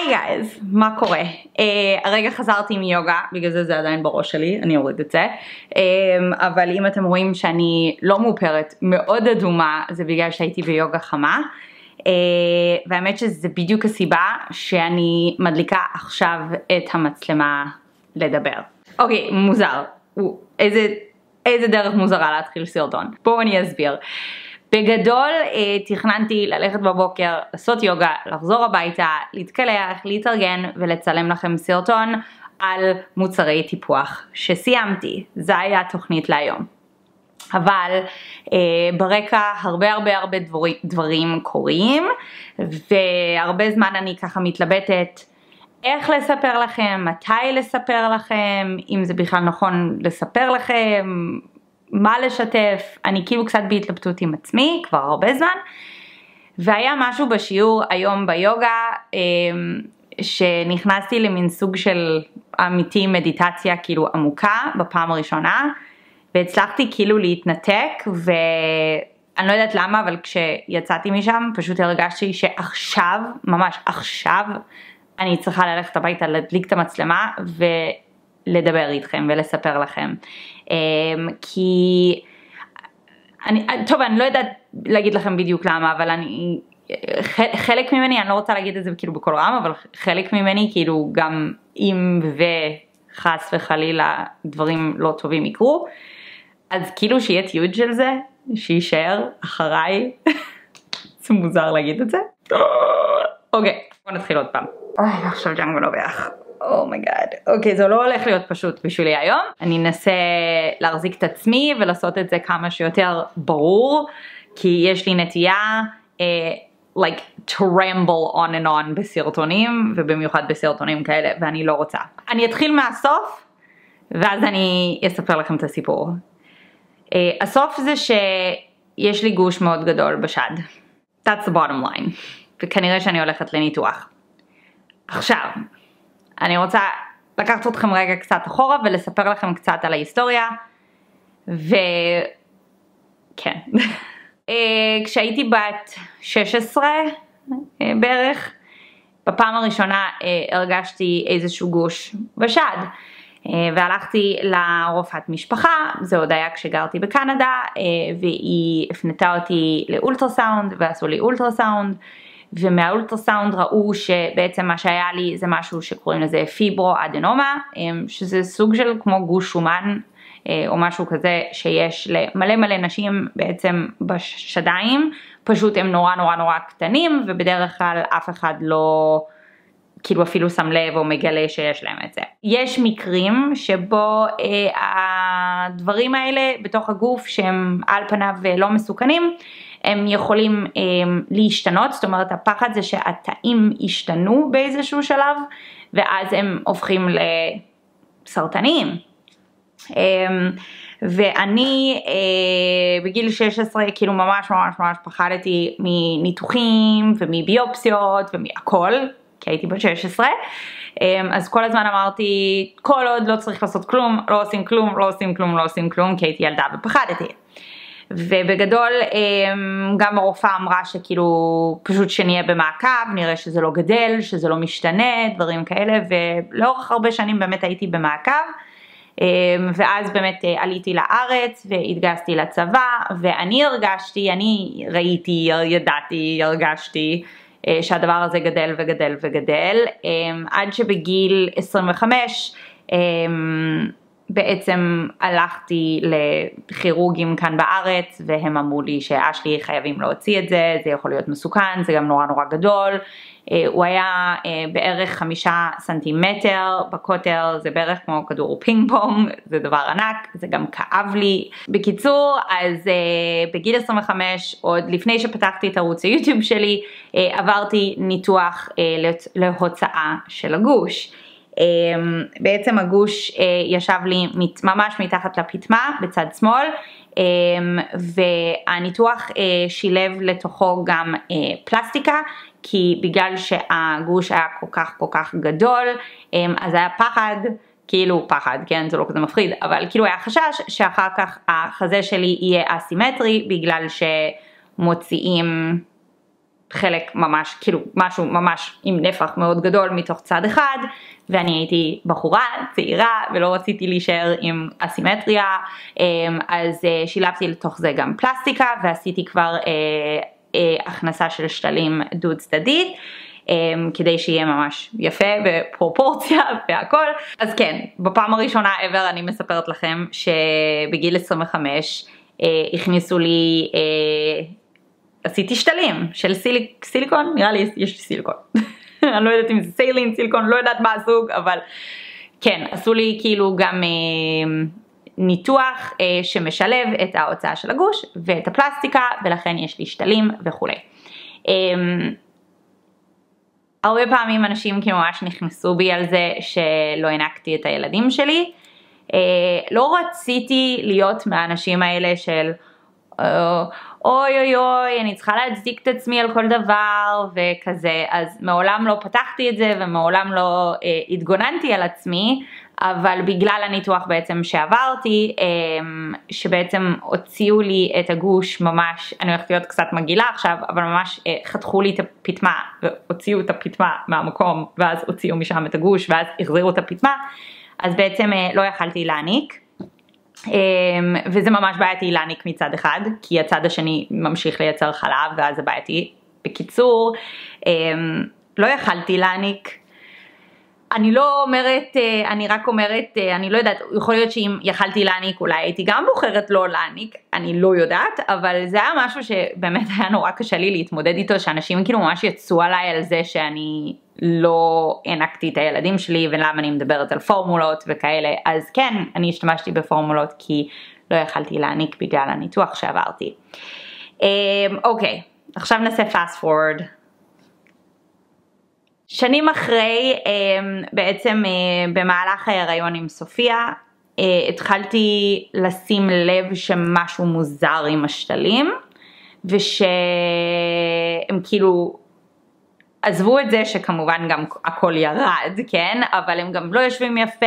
היי גייז, מה קורה? Uh, הרגע חזרתי מיוגה, בגלל זה זה עדיין בראש שלי, אני אוריד את זה. Um, אבל אם אתם רואים שאני לא מאופרת, מאוד אדומה, זה בגלל שהייתי ביוגה חמה. Uh, והאמת שזה בדיוק הסיבה שאני מדליקה עכשיו את המצלמה לדבר. אוקיי, okay, מוזר. איזה, איזה דרך מוזרה להתחיל סרטון. בואו אני אסביר. בגדול אה, תכננתי ללכת בבוקר, לעשות יוגה, לחזור הביתה, להתקלח, להתארגן ולצלם לכם סרטון על מוצרי טיפוח שסיימתי, זה היה התוכנית להיום. אבל אה, ברקע הרבה הרבה הרבה דבורי, דברים קורים והרבה זמן אני ככה מתלבטת איך לספר לכם, מתי לספר לכם, אם זה בכלל נכון לספר לכם, מה לשתף, אני כאילו קצת בהתלבטות עם עצמי כבר הרבה זמן, והיה משהו בשיעור היום ביוגה אמ, שנכנסתי למין סוג של אמיתי מדיטציה כאילו עמוקה בפעם הראשונה, והצלחתי כאילו להתנתק ואני לא יודעת למה אבל כשיצאתי משם פשוט הרגשתי שעכשיו, ממש עכשיו, אני צריכה ללכת הביתה להדליק את המצלמה ולדבר איתכם ולספר לכם. אמ, כי, אני, טוב אני לא יודעת להגיד לכם בדיוק למה אבל אני, חלק ממני, אני לא רוצה להגיד את זה כאילו בקול רם אבל חלק ממני כאילו גם אם וחס וחלילה דברים לא טובים יקרו אז כאילו שיהיה תיעוד של זה, שיישאר אחריי, זה מוזר להגיד את זה. אוקיי, בוא נתחיל עוד פעם. אוי, עכשיו ג'אנגו נובח. Oh my God. Oh אוקיי, זה לא הולך להיות פשוט בשבילי היום. אני אנסה להחזיק את עצמי ולעשות את זה כמה שיותר ברור, כי יש לי נטייה, uh, like, to ramble on and on בסרטונים, ובמיוחד בסרטונים כאלה, ואני לא רוצה. אני אתחיל מהסוף, ואז אני אספר לכם את הסיפור. Uh, הסוף זה שיש לי גוש מאוד גדול בשד. That's the bottom line. וכנראה שאני הולכת לניתוח. עכשיו, אני רוצה לקחת אתכם רגע קצת אחורה ולספר לכם קצת על ההיסטוריה. וכן. אה, כשהייתי בת 16 אה, בערך, בפעם הראשונה אה, הרגשתי איזשהו גוש בשד. והלכתי לרופאת משפחה, זה עוד היה כשגרתי בקנדה והיא הפנתה אותי לאולטרסאונד ועשו לי אולטרסאונד ומהאולטרסאונד ראו שבעצם מה שהיה לי זה משהו שקוראים לזה פיברו אדנומה, אמ, שזה סוג של כמו גוש שומן אה, או משהו כזה שיש למלא מלא נשים בעצם בשדיים, פשוט הם נורא נורא נורא קטנים ובדרך כלל אף אחד לא כאילו אפילו שם לב או מגלה שיש להם את זה. יש מקרים שבו אה, הדברים האלה בתוך הגוף שהם על פניו לא מסוכנים הם יכולים הם, להשתנות, זאת אומרת הפחד זה שהתאים ישתנו באיזשהו שלב ואז הם הופכים לסרטניים. ואני אה, בגיל 16 כאילו ממש ממש ממש פחדתי מניתוחים ומביופסיות ומהכל, כי הייתי בת 16, אז כל הזמן אמרתי כל עוד לא צריך לעשות כלום, לא עושים כלום, לא עושים כלום, לא עושים כלום, כי הייתי ילדה ופחדתי. ובגדול אמ, גם הרופאה אמרה שכאילו פשוט שנהיה במעקב, נראה שזה לא גדל, שזה לא משתנה, דברים כאלה, ולאורך הרבה שנים באמת הייתי במעקב. אמ, ואז באמת אה, עליתי לארץ והתגייסתי לצבא ואני הרגשתי, אני ראיתי, ידעתי, הרגשתי אה, שהדבר הזה גדל וגדל וגדל אמ, עד שבגיל 25 בעצם הלכתי לכירורגים כאן בארץ והם אמרו לי שאשלי חייבים להוציא את זה, זה יכול להיות מסוכן, זה גם נורא נורא גדול. אה, הוא היה אה, בערך חמישה סנטימטר בקוטר, זה בערך כמו כדור פינג פונג, זה דבר ענק, זה גם כאב לי. בקיצור, אז אה, בגיל 25, עוד לפני שפתחתי את ערוץ היוטיוב שלי, עברתי ניתוח להוצאה של הגוש. אמ, בעצם הגוש אה, ישב לי ממש מתחת לפטמה בצד שמאל אמ, והניתוח אה, שילב לתוכו גם אה, פלסטיקה כי בגלל שהגוש היה כל כך כל כך גדול אמ, אז היה פחד כאילו פחד, כן, זה לא כזה מפחיד, אבל כאילו היה חשש שאחר כך החזה שלי יהיה אסימטרי בגלל שמוציאים חלק ממש, כאילו משהו ממש עם נפח מאוד גדול מתוך צד אחד, ואני הייתי בחורה צעירה ולא רציתי להישאר עם אסימטריה, אמ, אז אה, שילבתי לתוך זה גם פלסטיקה ועשיתי כבר אה, אה, הכנסה של שתלים דו צדדית. אמ, כדי שיהיה ממש יפה בפרופורציה והכל. אז כן, בפעם הראשונה ever אני מספרת לכם שבגיל 25 הכניסו לי עשיתי שתלים של סיליק, סיליקון, נראה לי יש לי סיליקון. אני לא יודעת אם זה סיילין, סיליקון, לא יודעת מה הסוג, אבל כן, עשו לי כאילו גם אה, ניתוח אה, שמשלב את ההוצאה של הגוש ואת הפלסטיקה, ולכן יש לי שתלים וכולי. אה, הרבה פעמים אנשים כאילו ממש נכנסו בי על זה שלא הענקתי את הילדים שלי. אה, לא רציתי להיות מהאנשים האלה של... אה, אוי אוי אוי, אני צריכה להצדיק את עצמי על כל דבר וכזה, אז מעולם לא פתחתי את זה ומעולם לא אה, התגוננתי על עצמי, אבל בגלל הניתוח בעצם שעברתי, אה, שבעצם הוציאו לי את הגוש ממש, אני הולכת להיות קצת מגעילה עכשיו, אבל ממש אה, חתכו לי את הפטמה והוציאו את הפטמה מהמקום, ואז הוציאו משם את הגוש ואז החזירו את הפטמה, אז בעצם אה, לא יכלתי להעניק. אמ, וזה ממש בעייתי להעניק מצד אחד, כי הצד השני ממשיך לייצר חלב ואז זה בעייתי. בקיצור, אמ, לא יכלתי להעניק. אני לא אומרת, אה, אני רק אומרת, אה, אני לא יודעת, יכול להיות שאם יכלתי להעניק אולי הייתי גם בוחרת לא להעניק, אני לא יודעת, אבל זה היה משהו שבאמת היה נורא קשה לי להתמודד איתו, שאנשים כאילו ממש יצאו עליי על זה שאני לא הענקתי את הילדים שלי ולמה אני מדברת על פורמולות וכאלה, אז כן, אני השתמשתי בפורמולות כי לא יכלתי להעניק בגלל הניתוח שעברתי. אמ, אוקיי, עכשיו נעשה fast forward. שנים אחרי, אמ, בעצם אה, במהלך ההיריון עם סופיה, התחלתי לשים לב שמשהו מוזר עם השתלים, ושהם כאילו עזבו את זה שכמובן גם הכל ירד, כן? אבל הם גם לא יושבים יפה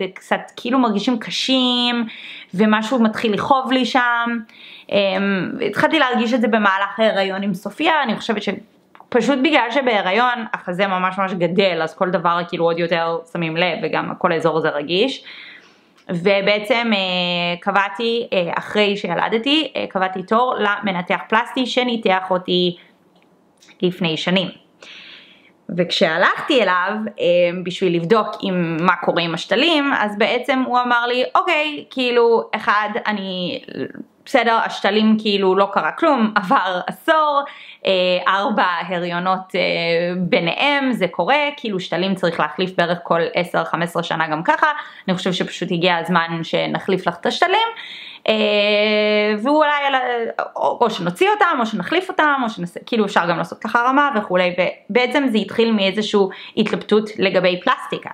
וקצת כאילו מרגישים קשים ומשהו מתחיל לכאוב לי שם. אמ, התחלתי להרגיש את זה במהלך ההיריון עם סופיה, אני חושבת שפשוט בגלל שבהיריון החזה ממש ממש גדל אז כל דבר כאילו עוד יותר שמים לב וגם כל האזור הזה רגיש. ובעצם אה, קבעתי, אה, אחרי שילדתי, אה, קבעתי תור למנתח פלסטי שניתח אותי לפני שנים. וכשהלכתי אליו בשביל לבדוק עם מה קורה עם השתלים, אז בעצם הוא אמר לי, אוקיי, כאילו, אחד, אני, בסדר, השתלים כאילו לא קרה כלום, עבר עשור, אה, ארבע הריונות אה, ביניהם, זה קורה, כאילו שתלים צריך להחליף בערך כל 10-15 שנה גם ככה, אני חושב שפשוט הגיע הזמן שנחליף לך את השתלים. אה, והוא אולי, או, שנוציא אותם, או שנחליף אותם, או שנעשה, כאילו אפשר גם לעשות ככה רמה וכולי, ובעצם זה התחיל מאיזושהי התלבטות לגבי פלסטיקה.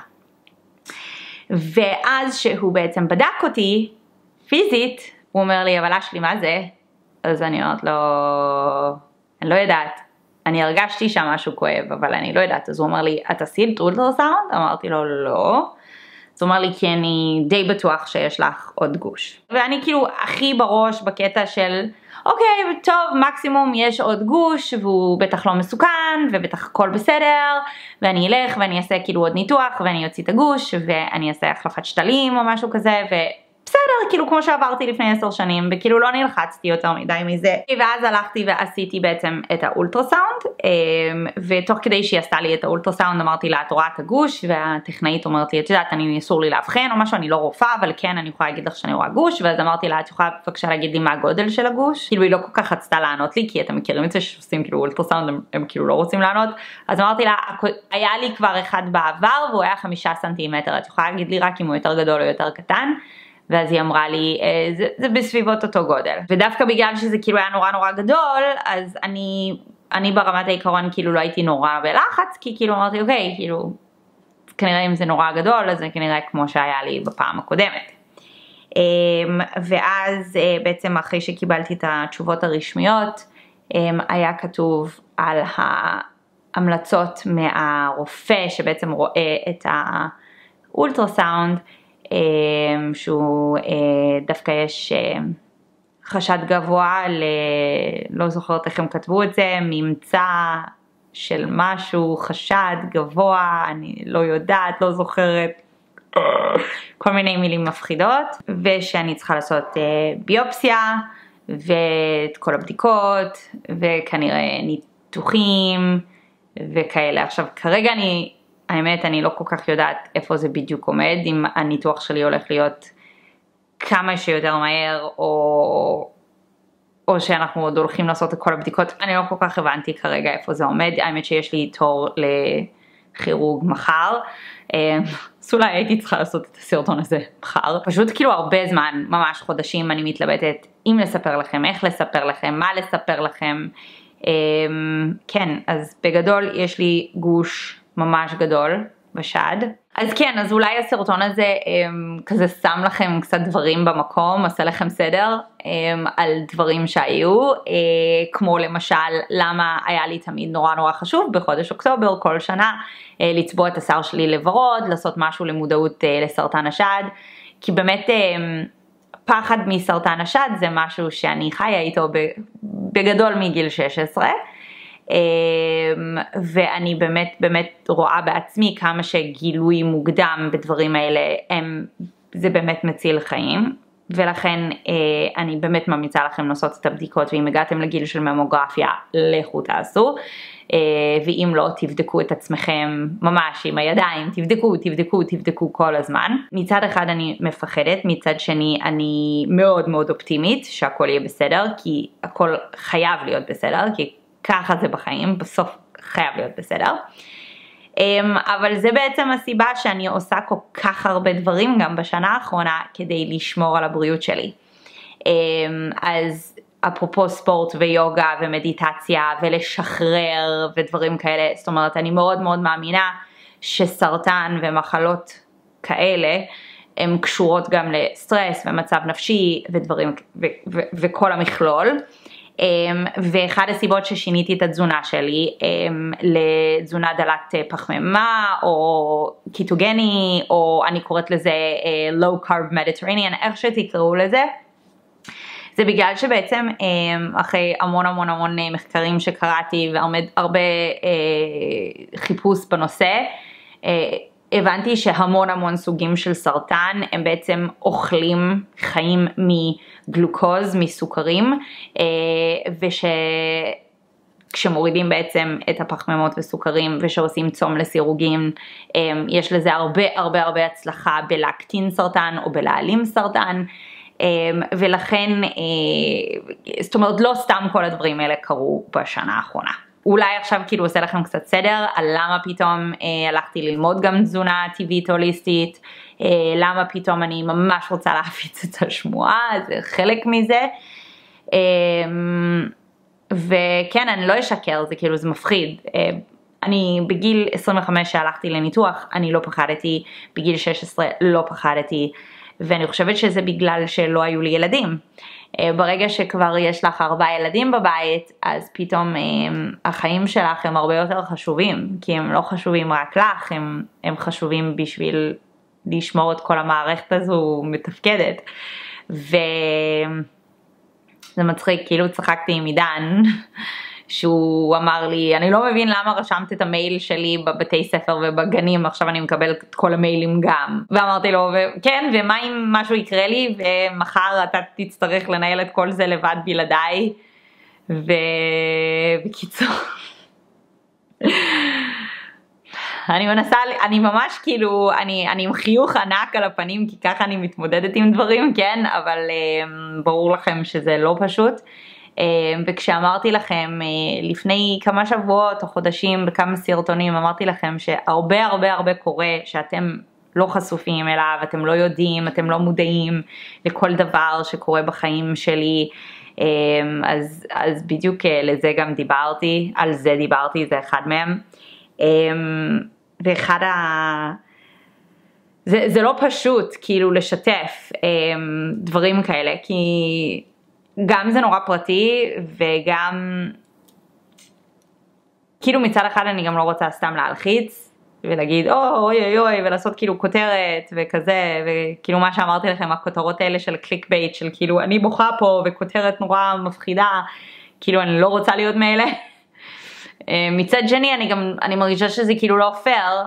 ואז שהוא בעצם בדק אותי, פיזית, הוא אומר לי, אבל אשלי, מה זה? אז אני אומרת לו, אני לא יודעת. אני הרגשתי שם משהו כואב, אבל אני לא יודעת. אז הוא אומר לי, את עשית אולטרסאונד? אמרתי לו, לא. אז הוא אמר לי כי אני די בטוח שיש לך עוד גוש. ואני כאילו הכי בראש בקטע של אוקיי טוב מקסימום יש עוד גוש והוא בטח לא מסוכן ובטח הכל בסדר ואני אלך ואני אעשה כאילו עוד ניתוח ואני אוציא את הגוש ואני אעשה החלפת שתלים או משהו כזה ו... בסדר, כאילו כמו שעברתי לפני עשר שנים, וכאילו לא נלחצתי יותר מדי מזה. ואז הלכתי ועשיתי בעצם את האולטרסאונד, אמ, ותוך כדי שהיא עשתה לי את האולטרסאונד אמרתי לה, את רואה את הגוש, והטכנאית אומרת לי, את יודעת, אני אסור לי לאבחן או משהו, אני לא רופאה, אבל כן, אני יכולה להגיד לך שאני רואה גוש, ואז אמרתי לה, את יכולה בבקשה להגיד לי מה הגודל של הגוש? כאילו היא לא כל כך רצתה לענות לי, כי אתם מכירים את זה שעושים כאילו אולטרסאונד, הם, הם כאילו לא רוצים לענות, אז אמרתי לה, היה לי כבר אחד בעבר, והוא היה חמישה סנטימטר, את יכולה להגיד לי רק אם הוא יותר גדול או יותר קטן? ואז היא אמרה לי, אה, זה, זה בסביבות אותו גודל. ודווקא בגלל שזה כאילו היה נורא נורא גדול, אז אני, אני ברמת העיקרון כאילו לא הייתי נורא בלחץ, כי כאילו אמרתי, אוקיי, כאילו, כנראה אם זה נורא גדול, אז זה כנראה כמו שהיה לי בפעם הקודמת. אמ, ואז אה, בעצם אחרי שקיבלתי את התשובות הרשמיות, אמ, היה כתוב על ההמלצות מהרופא שבעצם רואה את האולטרסאונד, שהוא אה, דווקא יש, אה, חשד גבוה ל... לא זוכרת איך הם כתבו את זה, ממצא של משהו, חשד גבוה, אני לא יודעת, לא זוכרת. כל מיני מילים מפחידות, ושאני צריכה לעשות אה, ביופסיה, ואת כל הבדיקות, וכנראה ניתוחים, וכאלה. עכשיו, כרגע אני, האמת, אני לא כל כך יודעת איפה זה בדיוק עומד, אם הניתוח שלי הולך להיות כמה שיותר מהר, או, או שאנחנו עוד הולכים לעשות את כל הבדיקות, אני לא כל כך הבנתי כרגע איפה זה עומד, האמת שיש לי תור לכירוג מחר. אה, אז אולי הייתי צריכה לעשות את הסרטון הזה מחר. פשוט כאילו הרבה זמן, ממש חודשים, אני מתלבטת אם לספר לכם, איך לספר לכם, מה לספר לכם. אמ, כן, אז בגדול יש לי גוש ממש גדול בשד. אז כן, אז אולי הסרטון הזה um, כזה שם לכם קצת דברים במקום, עושה לכם סדר um, על דברים שהיו, uh, כמו למשל למה היה לי תמיד נורא נורא חשוב בחודש אוקטובר כל שנה uh, לצבוע את השיער שלי לוורוד, לעשות משהו למודעות uh, לסרטן השד, כי באמת uh, פחד מסרטן השד זה משהו שאני חיה איתו בגדול מגיל 16. אמ, ואני באמת באמת רואה בעצמי כמה שגילוי מוקדם בדברים האלה הם, זה באמת מציל חיים. ולכן אה, אני באמת ממליצה לכם לעשות את הבדיקות ואם הגעתם לגיל של ממוגרפיה לכו תעשו אה, ואם לא תבדקו את עצמכם ממש עם הידיים תבדקו תבדקו תבדקו כל הזמן מצד אחד אני מפחדת מצד שני אני מאוד מאוד אופטימית שהכל יהיה בסדר כי הכל חייב להיות בסדר כי ככה זה בחיים, בסוף חייב להיות בסדר. אמ, אבל זה בעצם הסיבה שאני עושה כל כך הרבה דברים גם בשנה האחרונה כדי לשמור על הבריאות שלי. אמ, אז אפרופו ספורט ויוגה ומדיטציה ולשחרר ודברים כאלה, זאת אומרת אני מאוד מאוד מאמינה שסרטן ומחלות כאלה הן קשורות גם לסטרס ומצב נפשי ודברים וכל המכלול. אמ, ואחד הסיבות ששיניתי את התזונה שלי אמ, לתזונה דלת פחמימה או קיטוגני או אני קוראת לזה אה, low carb mediterranean איך שתקראו לזה זה בגלל שבעצם אמ, אחרי המון המון המון מחקרים שקראתי והרבה אה, חיפוש בנושא אה, הבנתי שהמון המון סוגים של סרטן הם בעצם אוכלים חיים מגלוקוז, מסוכרים, אה, וכשמורידים בעצם את הפחמימות וסוכרים ושעושים צום לסירוגין, אה, יש לזה הרבה הרבה הרבה הצלחה בלהקטין סרטן או בלהעלים סרטן. אה, ולכן, זאת אומרת לא סתם כל הדברים האלה קרו בשנה האחרונה. אולי עכשיו כאילו עושה לכם קצת סדר על למה פתאום אה, הלכתי ללמוד גם תזונה טבעית הוליסטית, למה פתאום אני ממש רוצה להפיץ את השמועה, זה חלק מזה. אה, וכן, אני לא אשקר, זה כאילו, זה מפחיד. אה, אני בגיל 25 שהלכתי לניתוח, אני לא פחדתי, בגיל 16 לא פחדתי, ואני חושבת שזה בגלל שלא היו לי ילדים. אה, ברגע שכבר יש לך ארבעה ילדים בבית, אז פתאום הם, אה, החיים שלך הם הרבה יותר חשובים, כי הם לא חשובים רק לך, הם, הם חשובים בשביל לשמור את כל המערכת הזו מתפקדת. וזה מצחיק, כאילו צחקתי עם עידן. שהוא אמר לי, אני לא מבין למה רשמת את המייל שלי בבתי ספר ובגנים, עכשיו אני מקבל את כל המיילים גם. ואמרתי לו, כן, ומה אם משהו יקרה לי, ומחר אתה תצטרך לנהל את כל זה לבד בלעדיי, ובקיצור. אני מנסה, אני ממש כאילו, אני, אני עם חיוך ענק על הפנים כי ככה אני מתמודדת עם דברים, כן, אבל um, ברור לכם שזה לא פשוט. אה, וכשאמרתי לכם אה, לפני כמה שבועות או חודשים בכמה סרטונים אמרתי לכם שהרבה הרבה הרבה קורה שאתם לא חשופים אליו, אתם לא יודעים, אתם לא מודעים לכל דבר שקורה בחיים שלי, אה, אז, אז בדיוק לזה גם דיברתי, על זה דיברתי, זה אחד מהם. ואחד ה... זה, זה לא פשוט כאילו לשתף דברים כאלה, כי גם זה נורא פרטי וגם כאילו מצד אחד אני גם לא רוצה סתם להלחיץ ולהגיד או, אוי אוי אוי ולעשות כאילו כותרת וכזה וכאילו מה שאמרתי לכם הכותרות האלה של clickbait של כאילו אני בוכה פה וכותרת נורא מפחידה כאילו אני לא רוצה להיות מאלה. אה, מצד שני אני גם אני מרגישה שזה כאילו לא פייר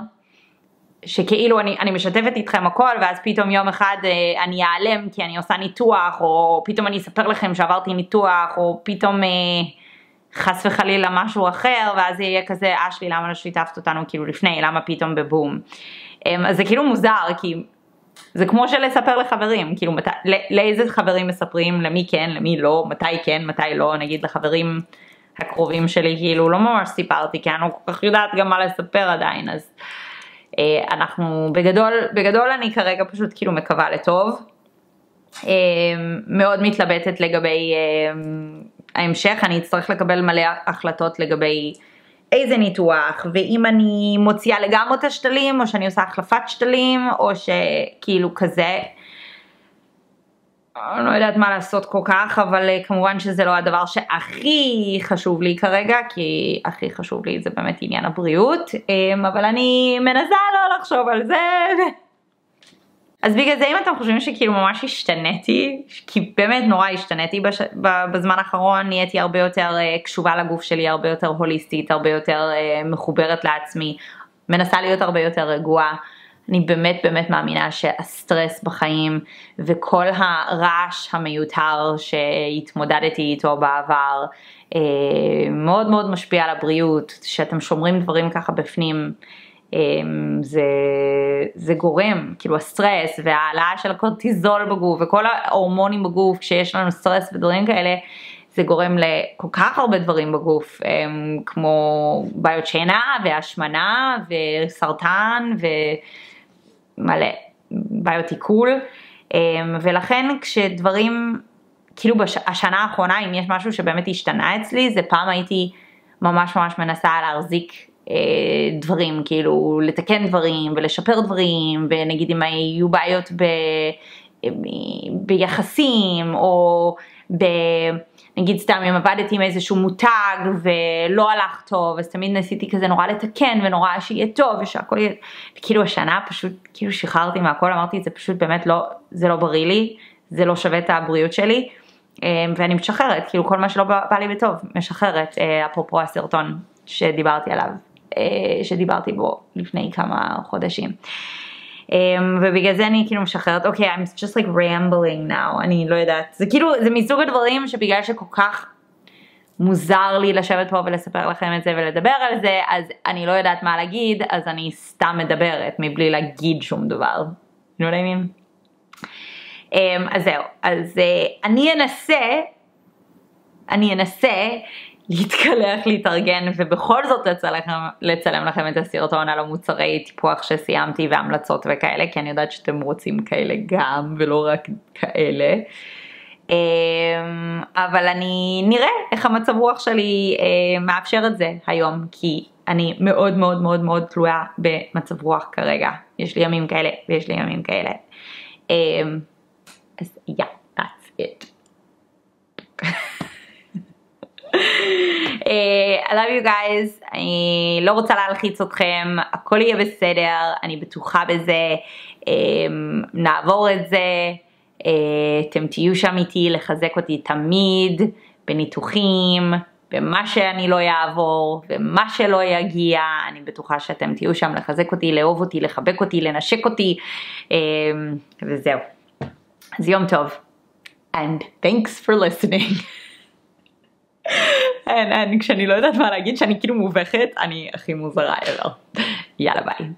שכאילו אני, אני משתפת איתכם הכל ואז פתאום יום אחד אה, אני אעלם כי אני עושה ניתוח או פתאום אני אספר לכם שעברתי ניתוח או פתאום אה, חס וחלילה משהו אחר ואז יהיה כזה אשלי למה לא שיתפת אותנו כאילו לפני למה פתאום בבום. אה, אז זה כאילו מוזר כי זה כמו שלספר לחברים כאילו מת, לא, לאיזה חברים מספרים למי כן למי לא מתי כן מתי לא נגיד לחברים הקרובים שלי כאילו לא ממש סיפרתי כי אני לא כל כך יודעת גם מה לספר עדיין אז. אה, אנחנו בגדול, בגדול אני כרגע פשוט כאילו מקווה לטוב. אה, מאוד מתלבטת לגבי אה, ההמשך, אני אצטרך לקבל מלא החלטות לגבי איזה ניתוח, ואם אני מוציאה לגמרי את השתלים, או שאני עושה החלפת שתלים, או שכאילו כזה. אני לא יודעת מה לעשות כל כך, אבל אה, כמובן שזה לא הדבר שהכי חשוב לי כרגע, כי הכי חשוב לי זה באמת עניין הבריאות, אמ, אבל אני מנסה לא לחשוב על זה. אז בגלל זה אם אתם חושבים שכאילו ממש השתניתי, כי באמת נורא השתניתי בש... בזמן האחרון, נהייתי הרבה יותר אה, קשובה לגוף שלי, הרבה יותר הוליסטית, הרבה יותר אה, מחוברת לעצמי, מנסה להיות הרבה יותר רגועה. אני באמת באמת מאמינה שהסטרס בחיים וכל הרעש המיותר שהתמודדתי איתו בעבר אה, מאוד מאוד משפיע על הבריאות, שאתם שומרים דברים ככה בפנים. אה, זה, זה גורם, כאילו הסטרס והעלאה של הקורטיזול בגוף וכל ההורמונים בגוף כשיש לנו סטרס ודברים כאלה, זה גורם לכל כך הרבה דברים בגוף, אה, כמו בעיות שינה והשמנה וסרטן ו... מלא בעיות עיכול, אמ, ולכן כשדברים, כאילו בשנה האחרונה אם יש משהו שבאמת השתנה אצלי, זה פעם הייתי ממש ממש מנסה להחזיק אה, דברים, כאילו לתקן דברים ולשפר דברים, ונגיד אם היו בעיות ב, אה, ביחסים או ב... נגיד סתם אם עבדתי עם איזשהו מותג ולא הלך טוב אז תמיד ניסיתי כזה נורא לתקן ונורא שיהיה טוב ושהכל יהיה, כאילו השנה פשוט כאילו שחררתי מהכל אמרתי זה פשוט באמת לא, זה לא בריא לי, זה לא שווה את הבריאות שלי אמ, ואני משחררת, כאילו כל מה שלא בא, בא לי בטוב, משחררת, אה, אפרופו הסרטון שדיברתי עליו, אה, שדיברתי בו לפני כמה חודשים. Um, ובגלל זה אני כאילו משחררת, אוקיי, okay, I'm just like rambling now, אני לא יודעת, זה כאילו, זה מסוג הדברים שבגלל שכל כך מוזר לי לשבת פה ולספר לכם את זה ולדבר על זה, אז אני לא יודעת מה להגיד, אז אני סתם מדברת מבלי להגיד שום דבר. I mean? Um, אז זהו, אז uh, אני אנסה, אני אנסה להתקלח, להתארגן ובכל זאת לצלם, לצלם לכם את הסרטון על המוצרי טיפוח שסיימתי והמלצות וכאלה, כי אני יודעת שאתם רוצים כאלה גם ולא רק כאלה. אמ, אבל אני נראה איך המצב רוח שלי אה, מאפשר את זה היום, כי אני מאוד מאוד מאוד מאוד תלויה במצב רוח כרגע. יש לי ימים כאלה ויש לי ימים כאלה. אמ, אז yeah, that's it. Uh, I love you guys, אני לא רוצה להלחיץ אתכם, הכל יהיה בסדר, אני בטוחה בזה, um, נעבור את זה, uh, אתם תהיו שם איתי לחזק אותי תמיד, בניתוחים, במה שאני לא אעבור, ומה שלא יגיע, אני בטוחה שאתם תהיו שם לחזק אותי, לאהוב אותי, לחבק אותי, לנשק אותי, וזהו. אז יום טוב. And thanks for listening. אין, אין, כשאני לא יודעת מה להגיד, שאני כאילו מובכת, אני הכי מוזרה ever. יאללה ביי.